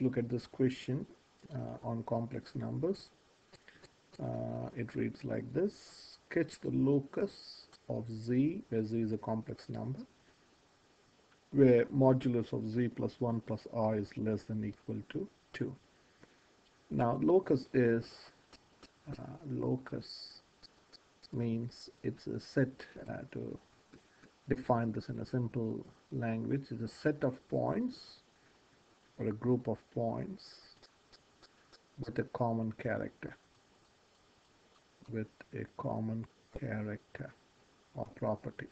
look at this question uh, on complex numbers. Uh, it reads like this. Sketch the locus of z, where z is a complex number, where modulus of z plus 1 plus r is less than equal to 2. Now, locus is, uh, locus means it's a set uh, to define this in a simple language. It's a set of points or a group of points with a common character with a common character or property.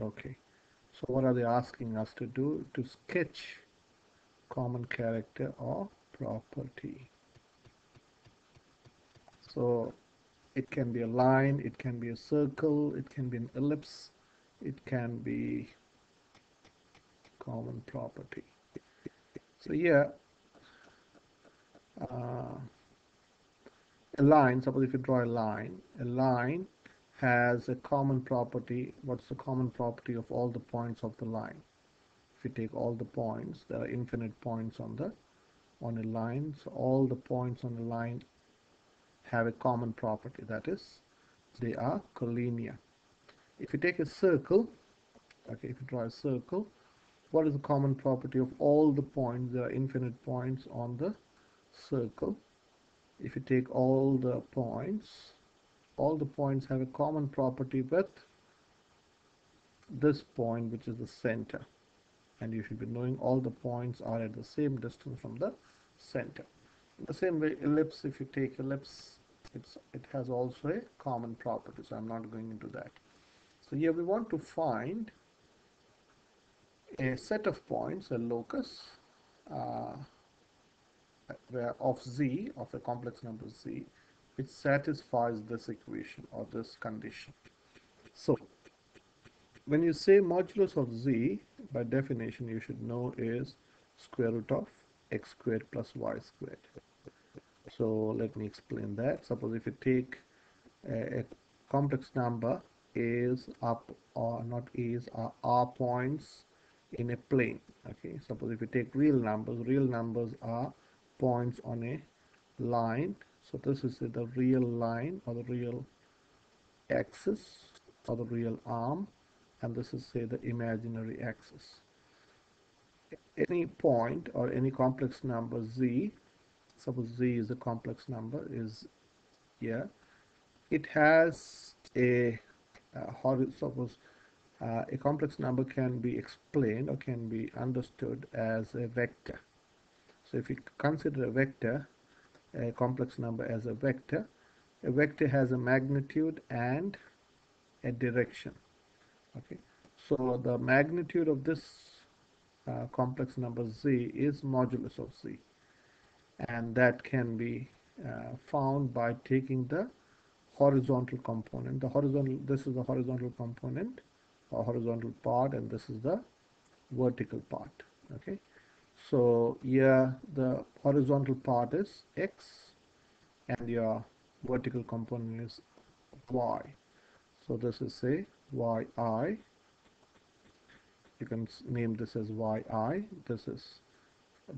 Okay. So what are they asking us to do? To sketch common character or property. So it can be a line it can be a circle it can be an ellipse it can be common property. So here uh, a line suppose if you draw a line a line has a common property what's the common property of all the points of the line? If you take all the points there are infinite points on the on a line so all the points on the line have a common property that is they are collinear. If you take a circle okay if you draw a circle what is the common property of all the points? There are infinite points on the circle. If you take all the points all the points have a common property with this point which is the center. And you should be knowing all the points are at the same distance from the center. In the same way ellipse if you take ellipse it has also a common property. So I'm not going into that. So here we want to find a set of points a locus uh, where of z of a complex number z which satisfies this equation or this condition. So when you say modulus of z by definition you should know is square root of x squared plus y squared. So let me explain that. Suppose if you take a, a complex number is up or not is are r points in a plane okay? Suppose if you take real numbers real numbers are points on a line. So this is the real line or the real axis or the real arm and this is say the imaginary axis. Any point or any complex number z suppose z is a complex number is here. It has a uh, suppose uh, a complex number can be explained or can be understood as a vector so if you consider a vector, a complex number as a vector, a vector has a magnitude and a direction. Okay, so the magnitude of this uh, complex number z is modulus of z, and that can be uh, found by taking the horizontal component. The horizontal, this is the horizontal component horizontal part, and this is the vertical part. Okay? So here the horizontal part is x and your vertical component is y. So this is say yi you can name this as yi this is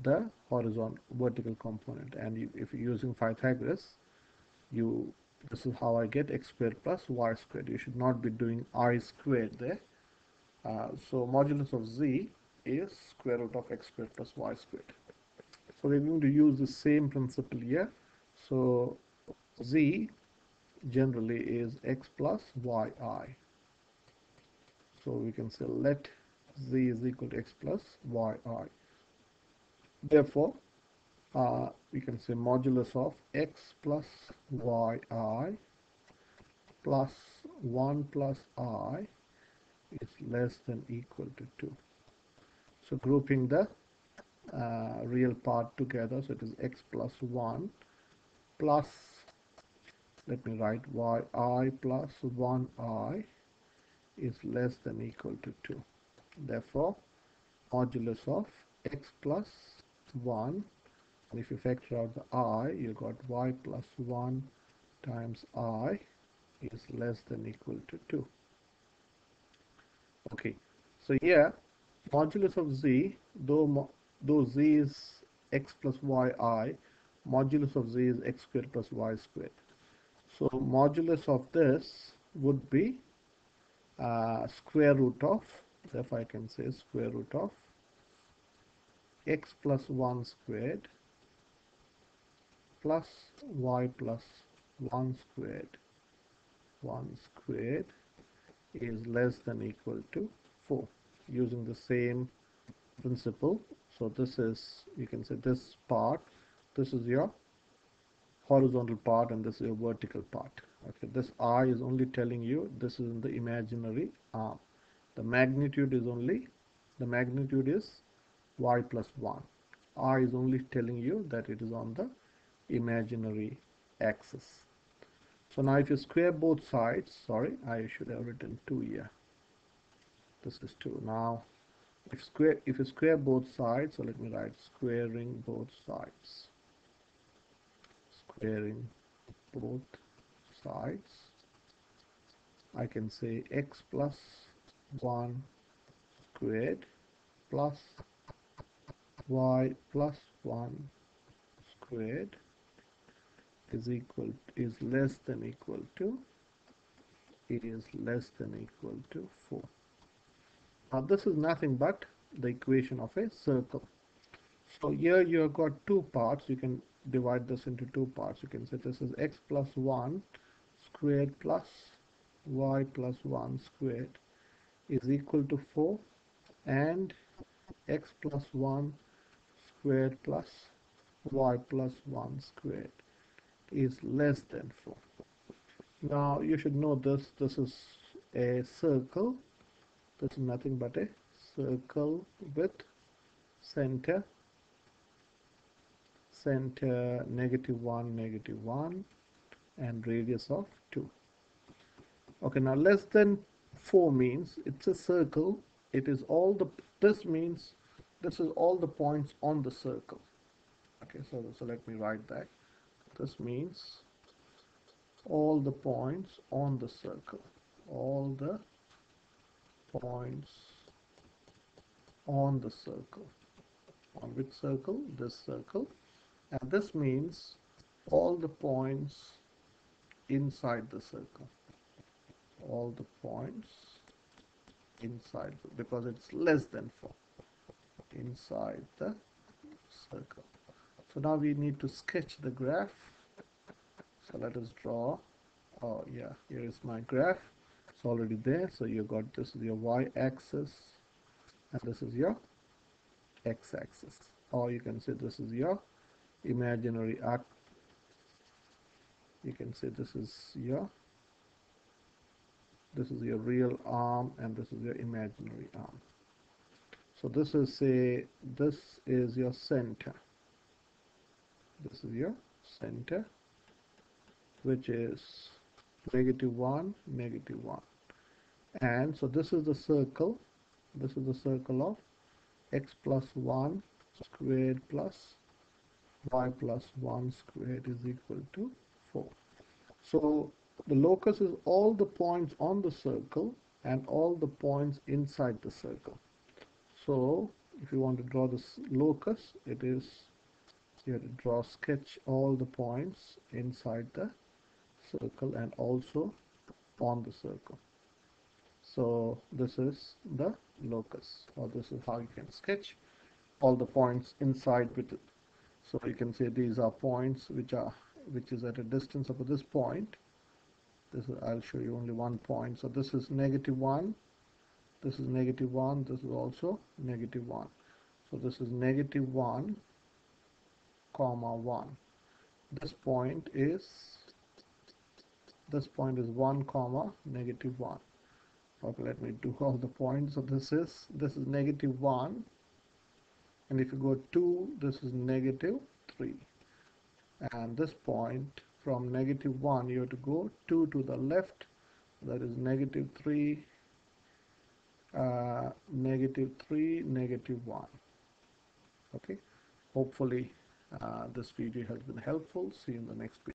the horizontal vertical component. And if you're using Pythagoras you this is how I get x squared plus y squared you should not be doing i squared there uh, so modulus of z is square root of x squared plus y squared. So we're going to use the same principle here. So z generally is x plus yi. So we can say let z is equal to x plus yi. Therefore, uh, we can say modulus of x plus yi plus 1 plus i is less than equal to 2 so grouping the uh, real part together so it is x plus 1 plus let me write yi plus 1i is less than equal to 2 therefore modulus of x plus 1 and if you factor out the i you got y plus 1 times i is less than equal to 2 okay so here modulus of z though though z is x plus yi modulus of z is x squared plus y squared. So modulus of this would be uh, square root of therefore I can say square root of x plus 1 squared plus y plus 1 squared. 1 squared is less than equal to 4 using the same principle. So this is you can say this part this is your horizontal part and this is your vertical part. Okay this i is only telling you this is in the imaginary arm. The magnitude is only the magnitude is y plus 1 i is only telling you that it is on the imaginary axis. So now if you square both sides sorry I should have written 2 here. This is 2 now if square if you square both sides so let me write squaring both sides. Squaring both sides. I can say x plus 1 squared plus y plus 1 squared is equal is less than equal to it is less than equal to 4 now this is nothing but the equation of a circle. So here you have got two parts. You can divide this into two parts. You can say this is x plus 1 squared plus y plus 1 squared is equal to 4 and x plus 1 squared plus y plus 1 squared is less than 4 now you should know this this is a circle. This is nothing but a circle with center. Center negative 1 negative 1 and radius of 2 okay now less than 4 means it's a circle. It is all the this means this is all the points on the circle. Okay so so let me write that this means all the points on the circle. All the points on the circle. On which circle? This circle. And this means all the points inside the circle. All the points inside because it's less than 4 inside the circle so now we need to sketch the graph. So let us draw. Oh yeah here is my graph. It's already there. So you got this is your y-axis and this is your x-axis. Or you can say this is your imaginary arc. You can say this is your this is your real arm and this is your imaginary arm. So this is say this is your center this is your center which is negative 1 negative 1 and so this is the circle. This is the circle of x plus 1 squared plus y plus 1 squared is equal to 4 so the locus is all the points on the circle and all the points inside the circle. So if you want to draw this locus it is you have to draw sketch all the points inside the circle and also on the circle. So this is the locus or this is how you can sketch all the points inside with it. So you can say these are points which are which is at a distance of this point. This is, I'll show you only one point. So this is negative 1 this is negative 1 this is also negative 1 so this is negative 1 comma 1 this point is this point is 1 comma negative 1 okay let me do all the points. So this is this is negative 1 and if you go 2 this is negative 3 and this point from negative 1 you have to go 2 to the left. That is negative 3 uh, negative 3 negative 1 okay hopefully Uh, this video has been helpful. See you in the next video